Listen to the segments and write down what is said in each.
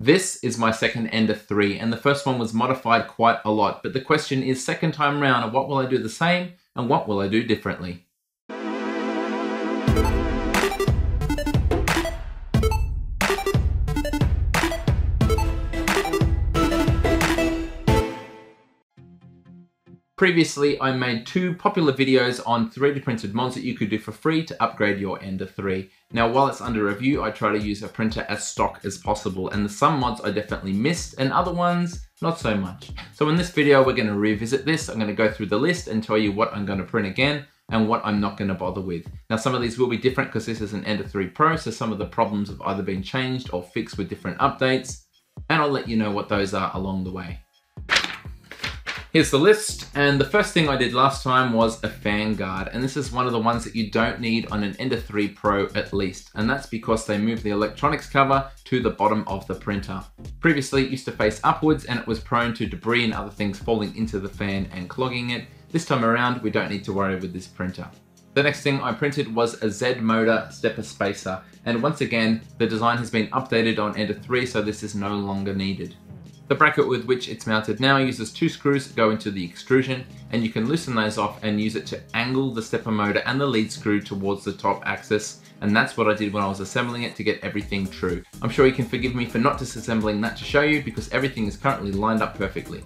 This is my second Ender 3 and the first one was modified quite a lot, but the question is second time round, what will I do the same and what will I do differently? Previously, I made two popular videos on 3D printed mods that you could do for free to upgrade your Ender 3. Now, while it's under review, I try to use a printer as stock as possible, and some mods I definitely missed, and other ones, not so much. So in this video, we're gonna revisit this. I'm gonna go through the list and tell you what I'm gonna print again, and what I'm not gonna bother with. Now, some of these will be different because this is an Ender 3 Pro, so some of the problems have either been changed or fixed with different updates, and I'll let you know what those are along the way. Here's the list, and the first thing I did last time was a fan guard, and this is one of the ones that you don't need on an Ender 3 Pro at least, and that's because they moved the electronics cover to the bottom of the printer. Previously it used to face upwards and it was prone to debris and other things falling into the fan and clogging it. This time around we don't need to worry with this printer. The next thing I printed was a Z motor stepper spacer, and once again the design has been updated on Ender 3 so this is no longer needed. The bracket with which it's mounted now uses two screws that go into the extrusion and you can loosen those off and use it to angle the stepper motor and the lead screw towards the top axis and that's what I did when I was assembling it to get everything true. I'm sure you can forgive me for not disassembling that to show you because everything is currently lined up perfectly.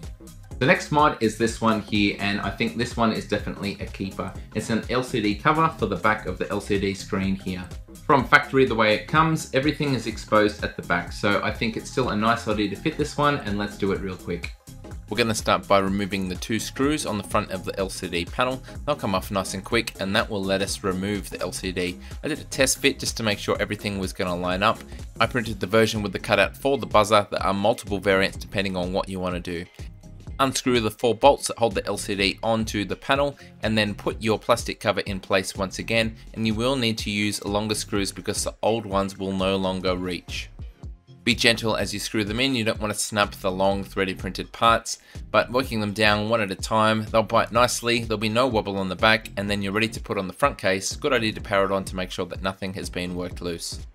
The next mod is this one here and I think this one is definitely a keeper. It's an LCD cover for the back of the LCD screen here. From factory the way it comes, everything is exposed at the back, so I think it's still a nice idea to fit this one and let's do it real quick. We're going to start by removing the two screws on the front of the LCD panel. They'll come off nice and quick and that will let us remove the LCD. I did a test fit just to make sure everything was going to line up. I printed the version with the cutout for the buzzer. There are multiple variants depending on what you want to do unscrew the four bolts that hold the LCD onto the panel and then put your plastic cover in place once again and you will need to use longer screws because the old ones will no longer reach. Be gentle as you screw them in, you don't want to snap the long 3D printed parts, but working them down one at a time, they'll bite nicely, there'll be no wobble on the back, and then you're ready to put on the front case. Good idea to power it on to make sure that nothing has been worked loose.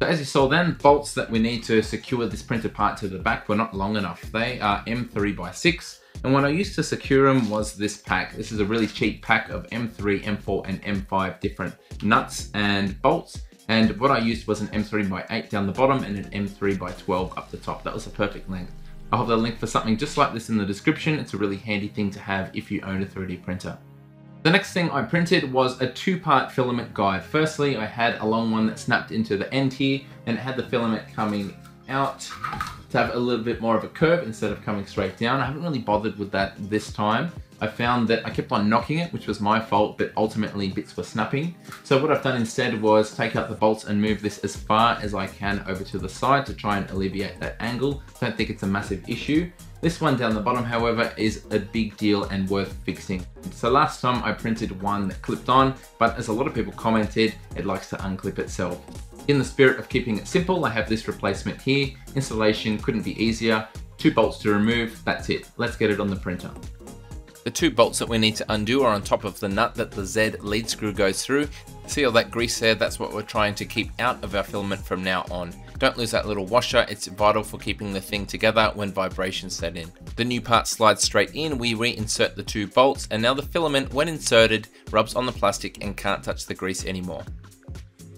So as you saw then, bolts that we need to secure this printed part to the back were not long enough. They are M3 by 6 and what I used to secure them was this pack. This is a really cheap pack of M3, M4 and M5 different nuts and bolts. And what I used was an M3 by 8 down the bottom and an M3 by 12 up the top. That was a perfect length. I'll have the link for something just like this in the description. It's a really handy thing to have if you own a 3D printer. The next thing I printed was a two-part filament guide. Firstly, I had a long one that snapped into the end here, and it had the filament coming out to have a little bit more of a curve instead of coming straight down. I haven't really bothered with that this time. I found that I kept on knocking it, which was my fault, but ultimately bits were snapping. So what I've done instead was take out the bolts and move this as far as I can over to the side to try and alleviate that angle. Don't think it's a massive issue. This one down the bottom, however, is a big deal and worth fixing. So last time I printed one that clipped on, but as a lot of people commented, it likes to unclip itself. In the spirit of keeping it simple, I have this replacement here. Installation couldn't be easier. Two bolts to remove, that's it. Let's get it on the printer. The two bolts that we need to undo are on top of the nut that the Z lead screw goes through. See all that grease there? That's what we're trying to keep out of our filament from now on. Don't lose that little washer, it's vital for keeping the thing together when vibrations set in. The new part slides straight in, we reinsert the two bolts, and now the filament, when inserted, rubs on the plastic and can't touch the grease anymore.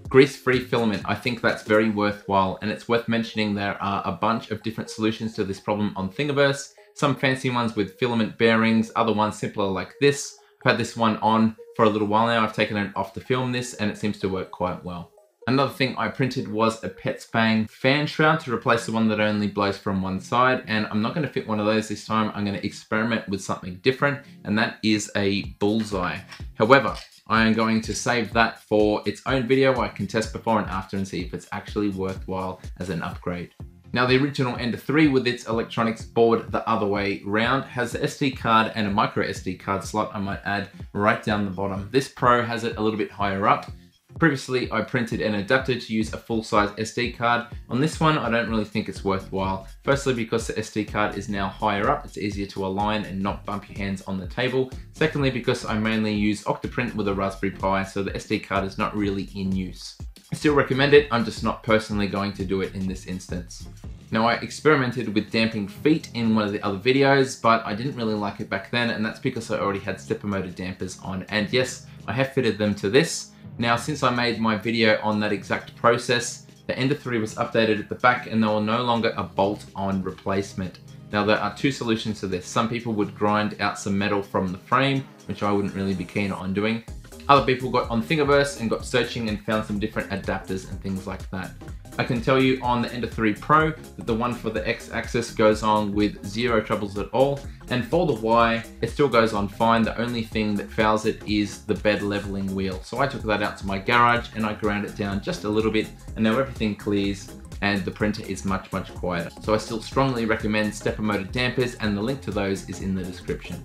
Grease-free filament, I think that's very worthwhile, and it's worth mentioning there are a bunch of different solutions to this problem on Thingiverse, some fancy ones with filament bearings, other ones simpler like this. I've had this one on for a little while now, I've taken it off to film this, and it seems to work quite well. Another thing I printed was a Petsfang fan shroud to replace the one that only blows from one side and I'm not going to fit one of those this time. I'm going to experiment with something different and that is a bullseye. However, I am going to save that for its own video where I can test before and after and see if it's actually worthwhile as an upgrade. Now the original Ender 3 with its electronics board the other way round has the SD card and a micro SD card slot I might add right down the bottom. This Pro has it a little bit higher up Previously, I printed an adapter to use a full-size SD card. On this one, I don't really think it's worthwhile. Firstly, because the SD card is now higher up, it's easier to align and not bump your hands on the table. Secondly, because I mainly use Octoprint with a Raspberry Pi, so the SD card is not really in use. I still recommend it, I'm just not personally going to do it in this instance. Now I experimented with damping feet in one of the other videos, but I didn't really like it back then, and that's because I already had stepper motor dampers on. And yes, I have fitted them to this. Now, since I made my video on that exact process, the Ender 3 was updated at the back and there will no longer a bolt-on replacement. Now there are two solutions to this. Some people would grind out some metal from the frame, which I wouldn't really be keen on doing. Other people got on Thingiverse and got searching and found some different adapters and things like that. I can tell you on the Ender 3 Pro that the one for the X-axis goes on with zero troubles at all, and for the Y, it still goes on fine. The only thing that fouls it is the bed leveling wheel. So I took that out to my garage and I ground it down just a little bit, and now everything clears and the printer is much, much quieter. So I still strongly recommend stepper motor dampers and the link to those is in the description.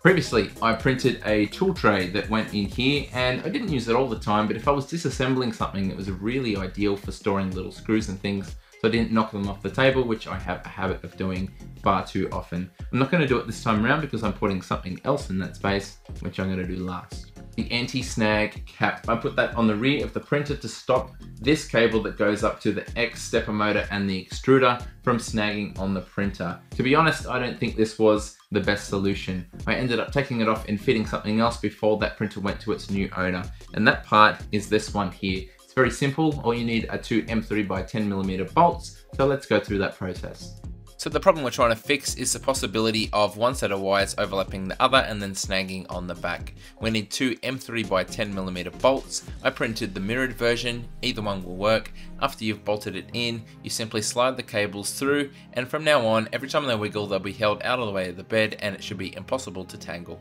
Previously, I printed a tool tray that went in here and I didn't use it all the time, but if I was disassembling something, it was really ideal for storing little screws and things so I didn't knock them off the table, which I have a habit of doing far too often. I'm not going to do it this time around because I'm putting something else in that space, which I'm going to do last the anti-snag cap. I put that on the rear of the printer to stop this cable that goes up to the X stepper motor and the extruder from snagging on the printer. To be honest, I don't think this was the best solution. I ended up taking it off and fitting something else before that printer went to its new owner. And that part is this one here. It's very simple. All you need are two M3 by 10 millimeter bolts. So let's go through that process. So the problem we're trying to fix is the possibility of one set of wires overlapping the other and then snagging on the back. We need two M3 by 10mm bolts. I printed the mirrored version, either one will work. After you've bolted it in, you simply slide the cables through and from now on, every time they wiggle, they'll be held out of the way of the bed and it should be impossible to tangle.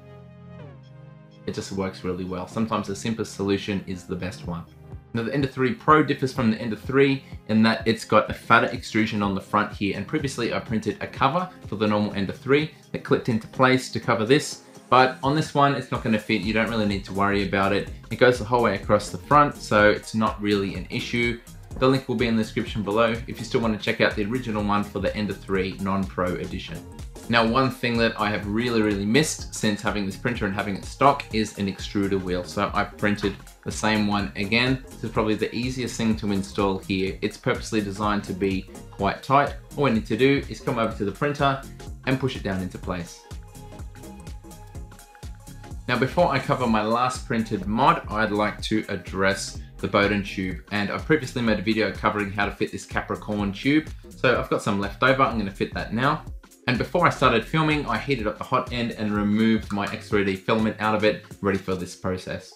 It just works really well. Sometimes the simplest solution is the best one. Now the Ender 3 Pro differs from the Ender 3 in that it's got a fatter extrusion on the front here and previously I printed a cover for the normal Ender 3 that clipped into place to cover this but on this one it's not going to fit, you don't really need to worry about it. It goes the whole way across the front so it's not really an issue. The link will be in the description below if you still want to check out the original one for the Ender 3 non-pro edition. Now one thing that I have really really missed since having this printer and having it stock is an extruder wheel. So I've printed the same one again. This is probably the easiest thing to install here. It's purposely designed to be quite tight. All we need to do is come over to the printer and push it down into place. Now before I cover my last printed mod, I'd like to address the Bowden tube. And I've previously made a video covering how to fit this Capricorn tube. So I've got some left over, I'm gonna fit that now. And before I started filming, I heated up the hot end and removed my X3D filament out of it, ready for this process.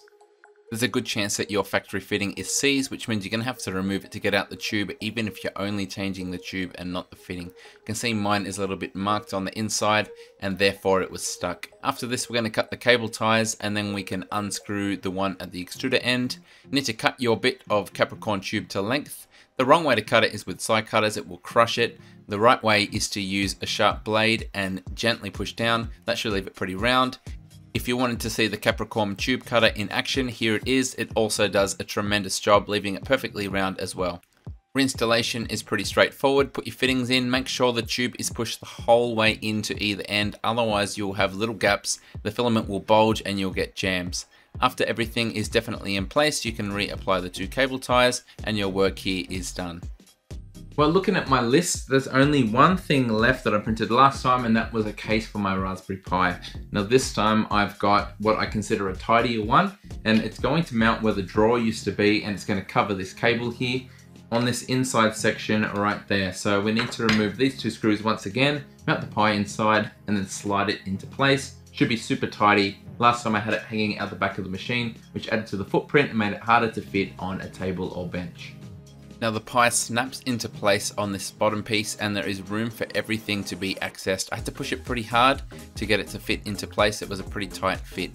There's a good chance that your factory fitting is seized, which means you're to have to remove it to get out the tube, even if you're only changing the tube and not the fitting. You can see mine is a little bit marked on the inside, and therefore it was stuck. After this, we're going to cut the cable ties, and then we can unscrew the one at the extruder end. You need to cut your bit of Capricorn tube to length. The wrong way to cut it is with side cutters, it will crush it. The right way is to use a sharp blade and gently push down. That should leave it pretty round. If you wanted to see the Capricorn tube cutter in action, here it is. It also does a tremendous job leaving it perfectly round as well. Reinstallation is pretty straightforward. Put your fittings in, make sure the tube is pushed the whole way into either end, otherwise you'll have little gaps, the filament will bulge and you'll get jams. After everything is definitely in place, you can reapply the two cable ties and your work here is done. Well, looking at my list, there's only one thing left that I printed last time, and that was a case for my Raspberry Pi. Now this time I've got what I consider a tidier one, and it's going to mount where the drawer used to be, and it's going to cover this cable here on this inside section right there. So we need to remove these two screws once again, mount the Pi inside, and then slide it into place. Should be super tidy. Last time I had it hanging out the back of the machine, which added to the footprint and made it harder to fit on a table or bench. Now the Pi snaps into place on this bottom piece and there is room for everything to be accessed. I had to push it pretty hard to get it to fit into place. It was a pretty tight fit.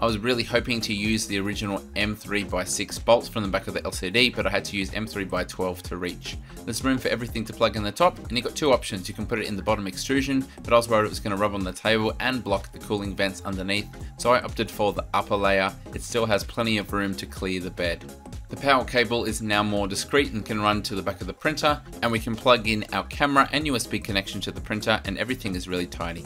I was really hoping to use the original M3x6 bolts from the back of the LCD, but I had to use M3x12 to reach. There's room for everything to plug in the top, and you've got two options. You can put it in the bottom extrusion, but I was worried it was going to rub on the table and block the cooling vents underneath, so I opted for the upper layer. It still has plenty of room to clear the bed. The power cable is now more discreet and can run to the back of the printer and we can plug in our camera and USB connection to the printer and everything is really tidy.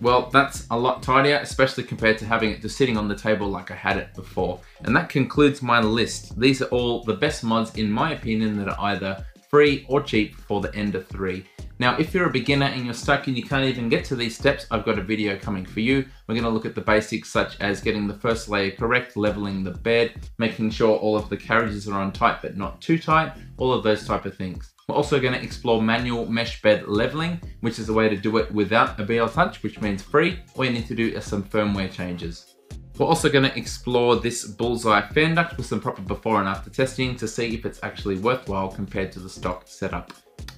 Well, that's a lot tidier, especially compared to having it just sitting on the table like I had it before. And that concludes my list. These are all the best mods in my opinion that are either free or cheap for the Ender 3. Now, if you're a beginner and you're stuck and you can't even get to these steps, I've got a video coming for you. We're gonna look at the basics such as getting the first layer correct, leveling the bed, making sure all of the carriages are on tight but not too tight, all of those type of things. We're also going to explore manual mesh bed leveling, which is a way to do it without a BL Touch, which means free. All you need to do is some firmware changes. We're also going to explore this Bullseye fan duct with some proper before and after testing to see if it's actually worthwhile compared to the stock setup.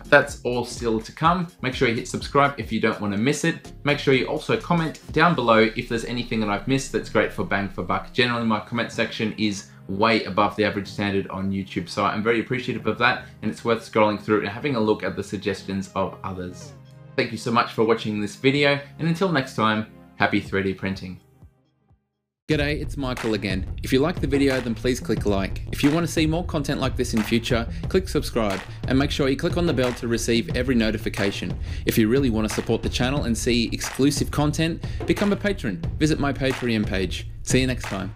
That's all still to come. Make sure you hit subscribe if you don't want to miss it. Make sure you also comment down below if there's anything that I've missed that's great for bang for buck. Generally my comment section is way above the average standard on YouTube. So I'm very appreciative of that and it's worth scrolling through and having a look at the suggestions of others. Thank you so much for watching this video and until next time, happy 3D printing. G'day, it's Michael again. If you like the video, then please click like. If you want to see more content like this in future, click subscribe and make sure you click on the bell to receive every notification. If you really want to support the channel and see exclusive content, become a patron. Visit my Patreon page. See you next time.